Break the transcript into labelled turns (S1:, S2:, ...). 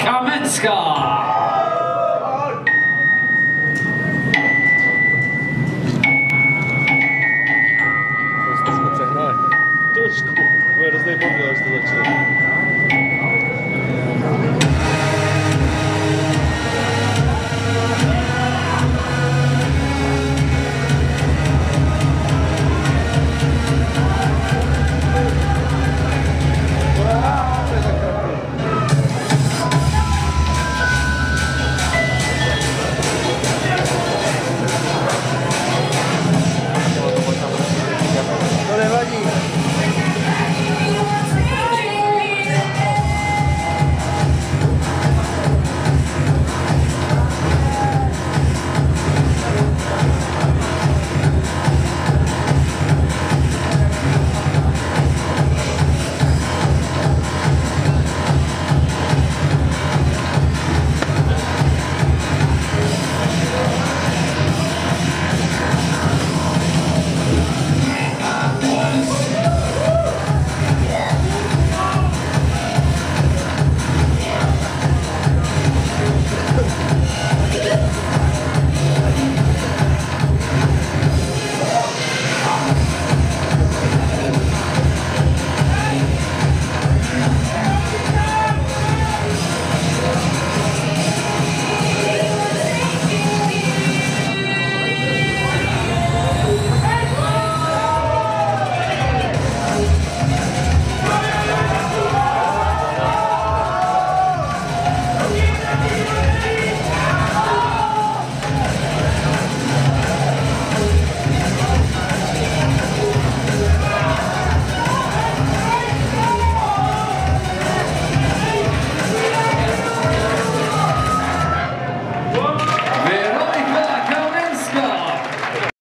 S1: Kamecka!
S2: Troszkę przegrałem. Troszkę. Bo to.